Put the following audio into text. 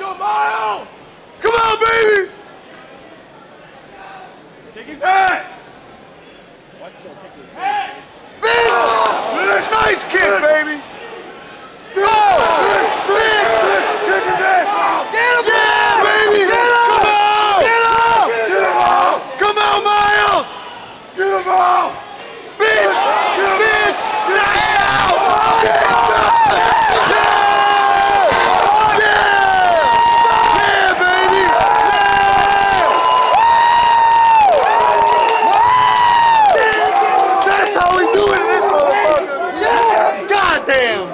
go, Myles! Come on, baby! Kick his head! Bitch! Nice kick, baby! Go! Bitch! Kick his head! Get him! Yeah, baby! Come on! Get him! Get him off! Come on, Myles! Get him off! Bitch! Bitch! Knock it out! Damn.